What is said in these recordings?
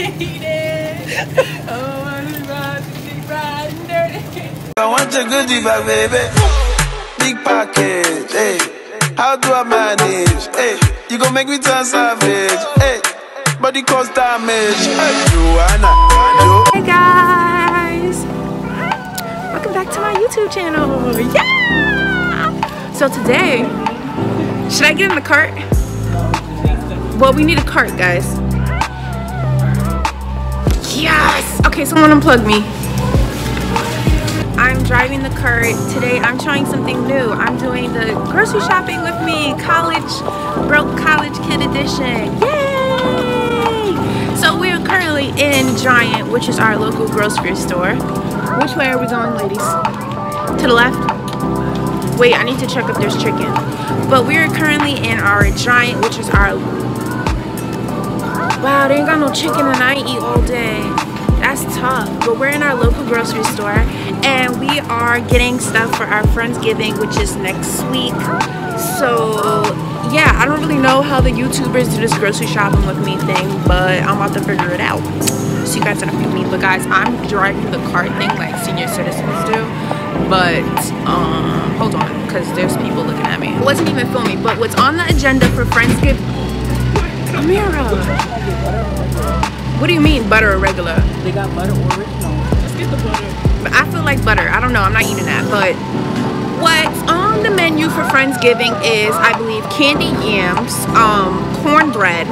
I want your goodie bag, baby. Big package, hey. How do I manage? Hey, you gon' make me turn savage, hey. Body cause damage, hey. Joanna, Jo. Hey guys! Welcome back to my YouTube channel. Yeah! So today, should I get in the cart? Well, we need a cart, guys. Okay, someone unplug me. I'm driving the cart. Today I'm trying something new. I'm doing the grocery shopping with me. College, broke college kid edition. Yay! So we're currently in Giant, which is our local grocery store. Which way are we going, ladies? To the left? Wait, I need to check if there's chicken. But we're currently in our Giant, which is our... Wow, they ain't got no chicken and I eat all day tough but we're in our local grocery store and we are getting stuff for our friendsgiving which is next week. So yeah i don't really know how the youtubers do this grocery shopping with me thing but i'm about to figure it out. So you guys are with me. But guys i'm driving the cart thing like senior citizens do. But um hold on because there's people looking at me. It wasn't even filming but what's on the agenda for friendsgiving? Amira what do you mean butter or regular? They got butter or original. Let's get the butter. But I feel like butter. I don't know. I'm not eating that. But what's on the menu for Friendsgiving is, I believe, candy yams, um, cornbread,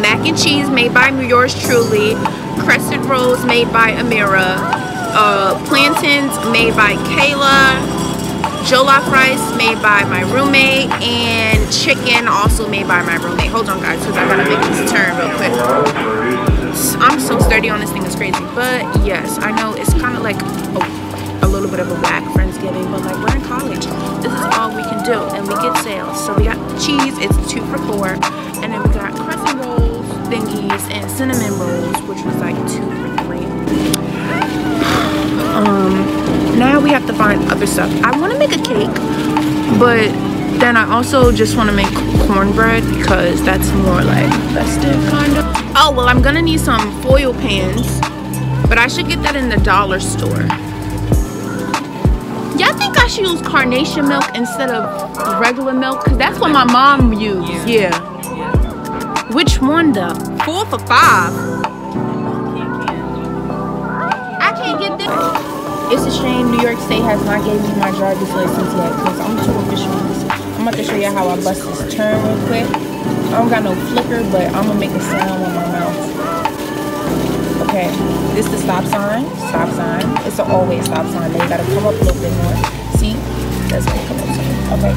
mac and cheese made by yours truly, crescent rolls made by Amira, uh, plantains made by Kayla, jollof rice made by my roommate and chicken also made by my roommate. Hold on guys because i gotta make this turn real quick. I'm so sturdy on this thing it's crazy. But yes i know it's kind of like a, little bit of a whack friendsgiving but like we're in college. This is all we can do and we get sales. So we got cheese it's two for four and then we got crescent rolls thingies and cinnamon rolls which was like two for three have to find other stuff. I want to make a cake but then i also just want to make cornbread because that's more like festive kind of. Oh well i'm gonna need some foil pans but i should get that in the dollar store. Y'all think i should use carnation milk instead of regular milk? Because that's what my mom used. Yeah. yeah. Which one though? Four for five it's a shame New York State has not gave me my driver's license yet because I'm too official. I'm about to show you how I bust this turn real quick. I don't got no flicker, but I'm gonna make a sound with my mouth. Okay, this is the stop sign, stop sign. It's an always stop sign. They gotta come up a little bit more. See? That's gonna come up. to. Okay.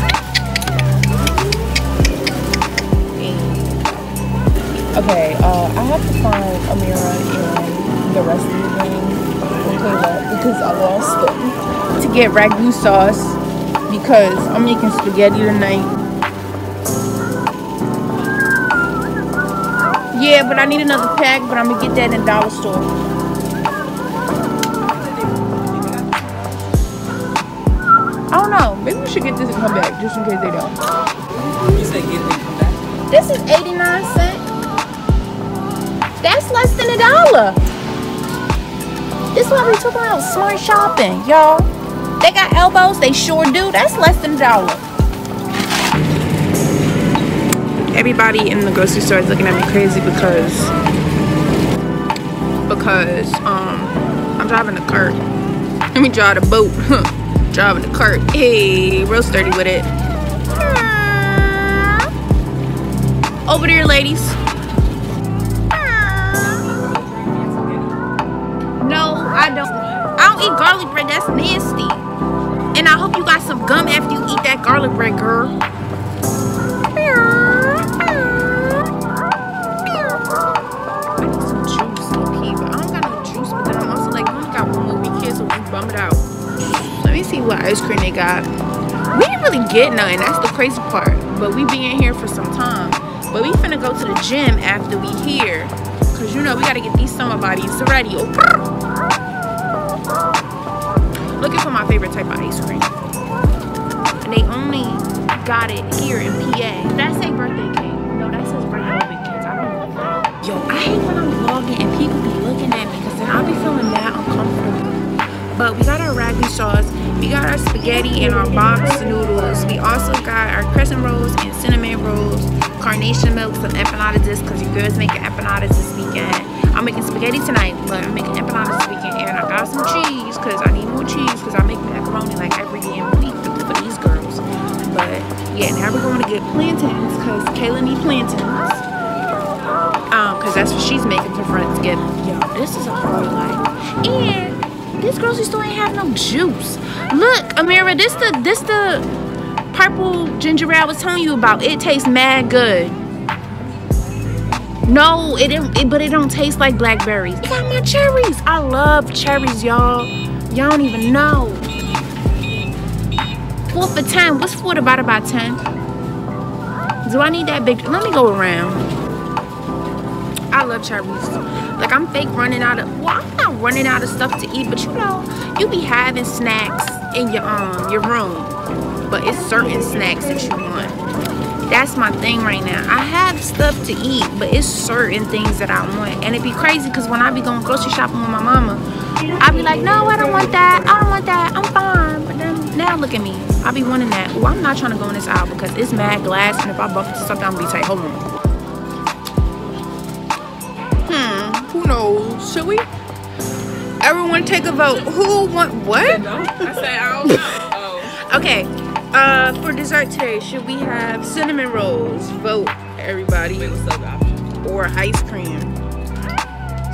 Okay, uh, I have to find Amira and the rest of the gang because I lost them to get ragu sauce because I'm making spaghetti tonight. Yeah, but I need another pack, but I'm gonna get that in dollar store. I don't know. Maybe we should get this and come back just in case they don't. This is 89 cents. That's less than a dollar. This is why we talking about smart shopping, y'all. They got elbows, they sure do. That's less than a dollar. Everybody in the grocery store is looking at me crazy because because um I'm driving a cart. Let me drive the boat. driving the cart. Hey, real sturdy with it. Over there, ladies. I don't. I don't eat garlic bread. That's nasty. And I hope you got some gum after you eat that garlic bread, girl. I need some juice, okay, I don't got no juice. But then I'm also like, we only got one more week so we bum it out. Let me see what ice cream they got. We didn't really get none. That's the crazy part. But we be in here for some time. But we finna go to the gym after we here. Cause you know we gotta get these summer bodies ready. Oh, Looking for my favorite type of ice cream. And they only got it here in PA. That's a birthday cake. No, that says birthday cake. I don't know. Yo, I hate when I'm vlogging and people be looking at me because then I'll be feeling that uncomfortable. But we got our ragu sauce. We got our spaghetti and our box noodles. We also got our crescent rolls and cinnamon rolls, carnation milk, some empanadas because your girl's making empanadas this weekend. I'm making spaghetti tonight, but I'm making empanadas this weekend. And I got some cheese because I need more cheese because I make macaroni like every damn week for these girls. But yeah, now we're going to get plantains because Kayla need plantains. Um, cause that's what she's making for Friendsgiving. Yo, this is a hard life. And this grocery store ain't have no juice. Look, Amira, this the this the purple ginger ale I was telling you about. It tastes mad good. No, it didn't. It, but it don't taste like blackberries. Look got my cherries. I love cherries, y'all. Y'all don't even know. Four for ten. What's four divided by ten? Do I need that big? Let me go around. I love cherries. Like I'm fake running out of well, I'm not running out of stuff to eat, but you know, you be having snacks in your um your room. But it's certain snacks that you want. That's my thing right now. I have stuff to eat, but it's certain things that I want. And it'd be crazy because when I be going grocery shopping with my mama, i'd be like, no, I don't want that. I don't want that. I'm fine. But then now look at me. I be wanting that. Well, I'm not trying to go in this aisle because it's mad glass, and if I bump into something, I'm gonna be tight. Hold on. hmm Who knows? Should we? Everyone take a vote. Who want what? I said I don't know. Oh. Okay. Uh, for dessert today, should we have cinnamon rolls? Vote, everybody. Wait, what's the other option? Or ice cream.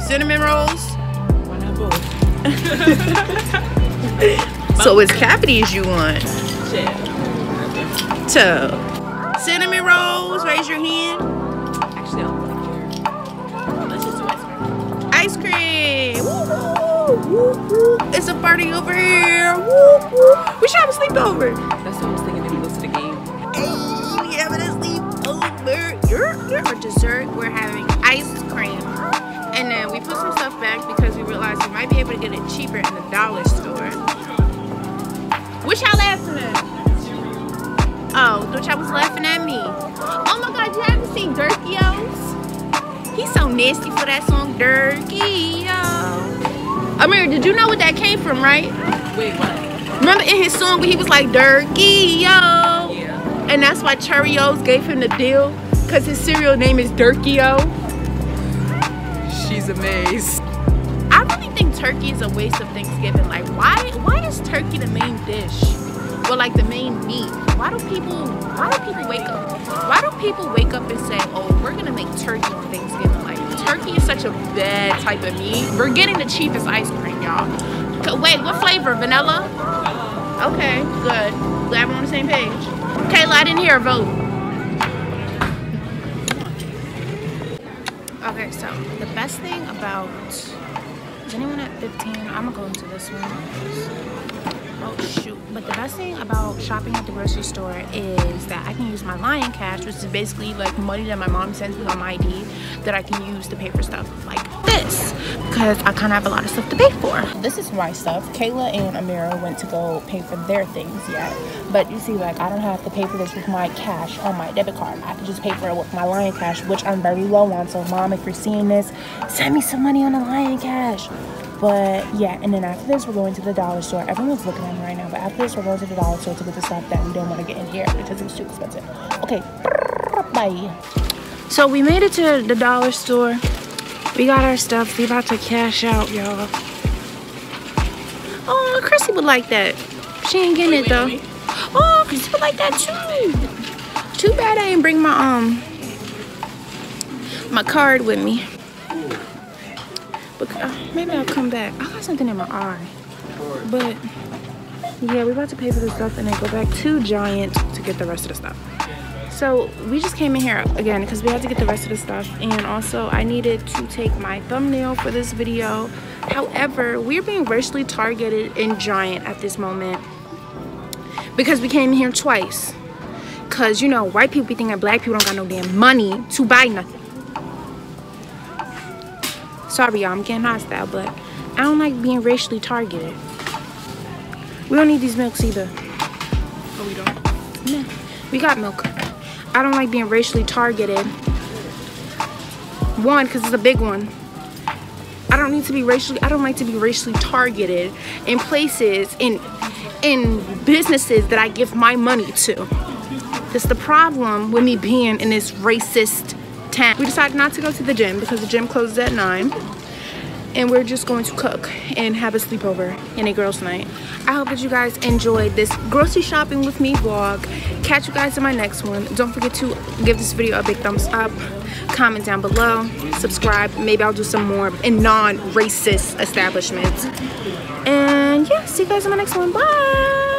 Cinnamon rolls. Why not both? So it's cavities you want. Shit. So, cinnamon rolls. Raise your hand. Actually, I don't really care. Let's just do ice cream. Ice cream. It's a party over here. We should have a sleepover. That's what I was thinking. Maybe go to the game. Hey, we having a sleepover. For dessert, we're having ice cream. And then we put some stuff back because we realized we might be able to get it cheaper in the dollar store. What y'all laughing at? Oh, thought y'all was laughing at me. Oh my god, you haven't seen Durkios? He's so nasty for that song, Durkio. Amir, did you know what that came from, right? Wait, what? Remember in his song when he was like, Durkio? Yeah. And that's why Cheerios gave him the deal because his cereal name is Durkio. She's amazed. I really think turkey is a waste of Thanksgiving. Like, why? Why is turkey the main dish? Well, like the main meat. Why do people? Why do people wake up? Why do people wake up and say, "Oh, we're gonna make turkey on Thanksgiving"? Turkey is such a bad type of meat. We're getting the cheapest ice cream, y'all. Wait, what flavor? Vanilla? Okay, good. Glad we're on the same page. Kayla, I didn't hear a vote. Okay, so the best thing about is anyone at 15? I'm gonna go into this one. Oh shoot! But the best thing about shopping at the grocery store is that I can use my Lion Cash, which is basically like money that my mom sends me on my ID that I can use to pay for stuff like this because I kind of have a lot of stuff to pay for. This is my stuff. Kayla and Amira went to go pay for their things yet, but you see, like I don't have to pay for this with my cash on my debit card. I can just pay for it with my Lion Cash, which I'm very low on. So, mom, if you're seeing this, send me some money on the Lion Cash. But yeah, and then after this, we're going to the dollar store. Everyone's looking at me right now, but after this, we're going to the dollar store to get the stuff that we don't want to get in here because it's too expensive. Okay, bye. So we made it to the dollar store. We got our stuff. We about to cash out, y'all. Oh, Chrissy would like that. She ain't getting it though. Oh, Chrissy would like that too. Too bad I didn't bring my um my card with me. But uh, maybe I'll come back. I got something in my eye. But yeah, we're about to pay for the stuff and then go back to Giant to get the rest of the stuff. So we just came in here again because we had to get the rest of the stuff and also I needed to take my thumbnail for this video. However, we're being racially targeted in Giant at this moment because we came in here twice. Cause you know, white people be thinking black people don't got no damn money to buy nothing. Sorry y'all, I'm getting hostile, but I don't like being racially targeted. We don't need these milks either. Oh, we don't? No, we got milk. I don't like being racially targeted. One, because it's a big one. I don't need to be racially, I don't like to be racially targeted in places, in in businesses that I give my money to. That's the problem with me being in this racist town. We decided not to go to the gym because the gym closes at 9 and we're just going to cook and have a sleepover and a girls night. I hope that you guys enjoyed this grocery shopping with me vlog. Catch you guys in my next one. Don't forget to give this video a big thumbs up. Comment down below. Subscribe. Maybe i'll do some more in non-racist establishments. And yeah see you guys in my next one. Bye